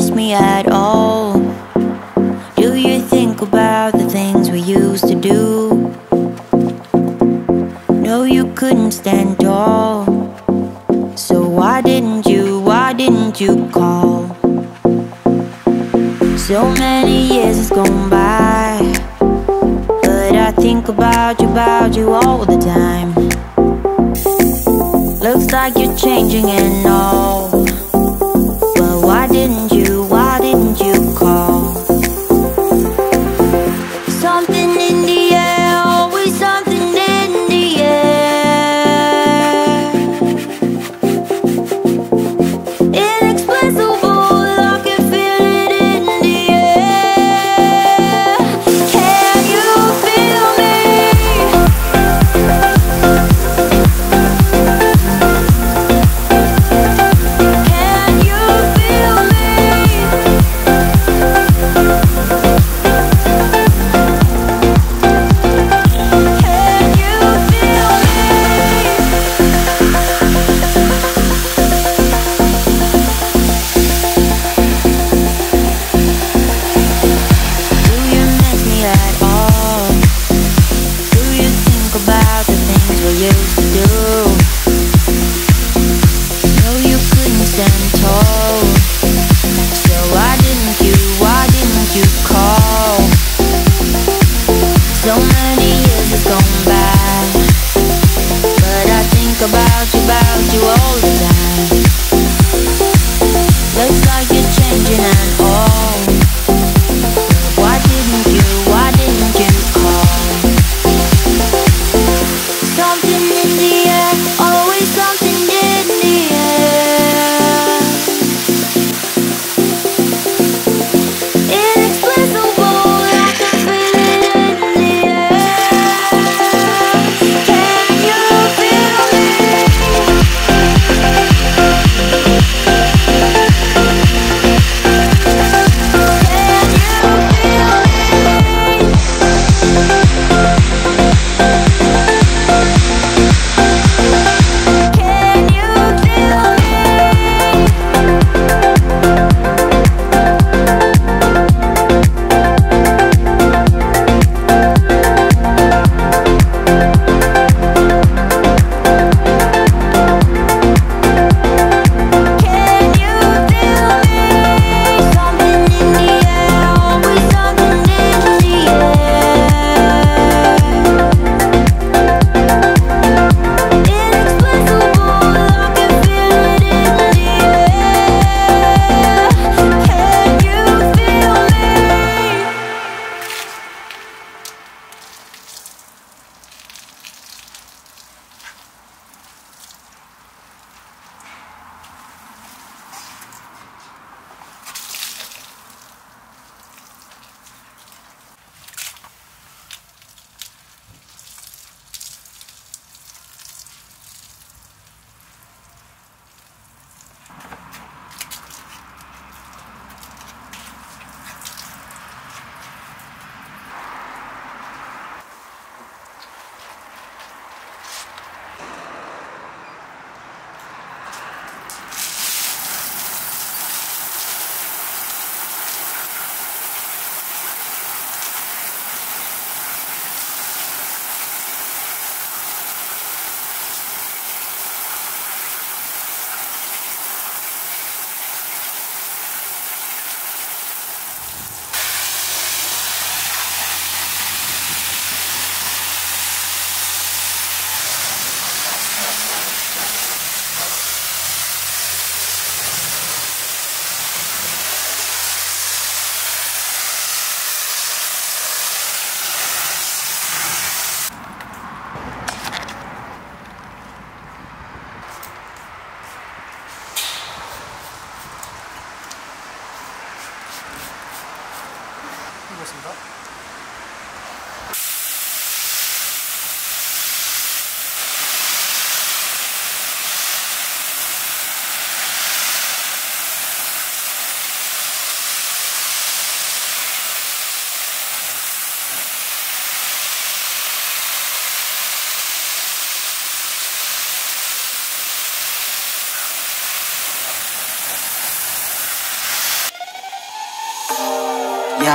Miss me at all? Do you think about the things we used to do? No, you couldn't stand tall. So why didn't you, why didn't you call? So many years has gone by. But I think about you, about you all the time. Looks like you're changing and all. Something you're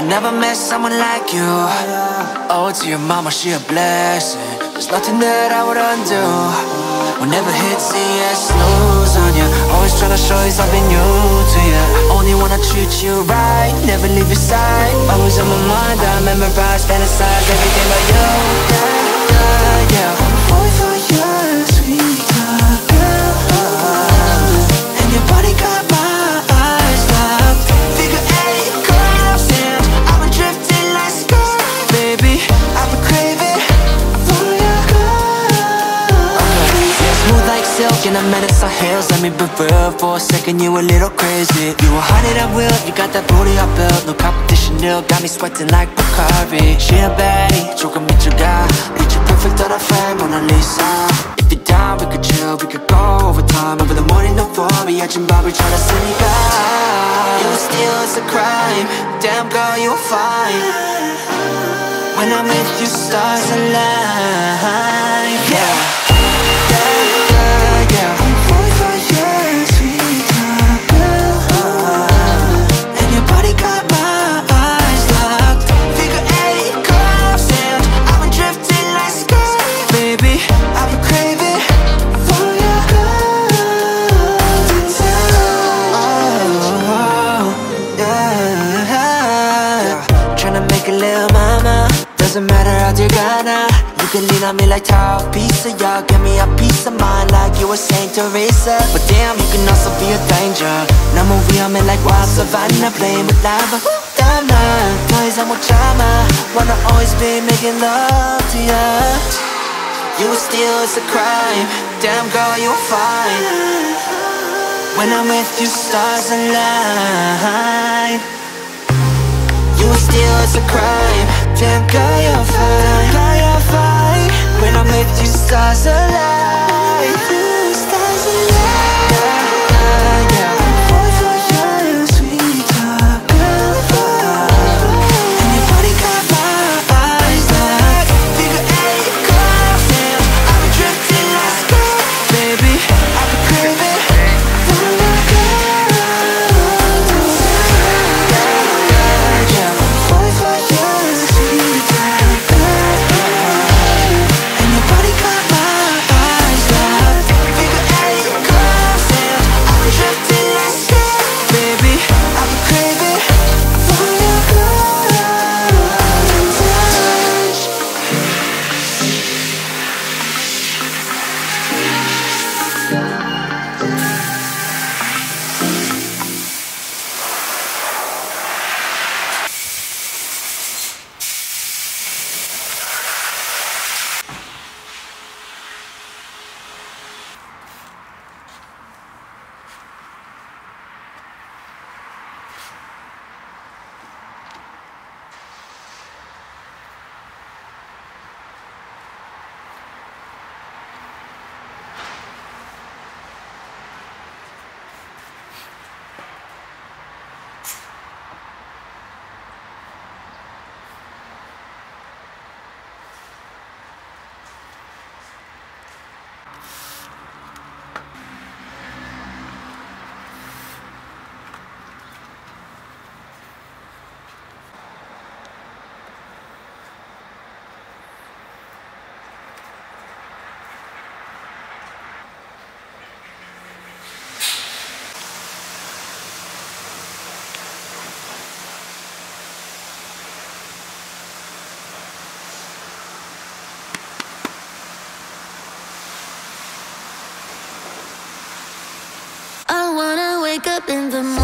I never met someone like you. Oh, to your mama, she a blessing. There's nothing that I would undo. Whenever hit CS, snooze on you Always tryna show you something new to you Only wanna treat you right, never leave your side. Always on my mind, I memorize, fantasize everything about you. Yeah, yeah, yeah silk and I met at some hills Let me be real for a second, you a little crazy You a hundred at will, you got that booty I built No competition, nil, got me sweating like Bacardi She a baddie, 조금 미쳐가 Picture perfect on a frame, Mona Lisa If you're down, we could chill, we could go overtime Over the morning, no for me, 아침 밥을 차려 쓰니까 You steal, it's a crime Damn girl, you're fine When I'm with you, stars align Yeah yeah, Doesn't matter how you gonna. You can lean on me like tall piece of y'all. Give me a piece of mind like you a Saint Teresa. But damn, you can also be a danger. 나 movie I'm in like wild savannah, playing with lava. Damn, nah, 더 이상 못 참아. Wanna always be making love to ya. You steal, it's a crime. Damn girl, you're fine. When I'm with you, stars align. You steal, it's a crime. Damn girl, you're fine. Girl, you're fine. When I'm with you, stars align. In the morning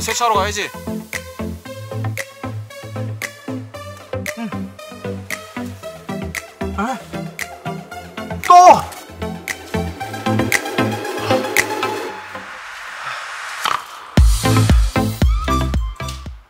세차하러 가야지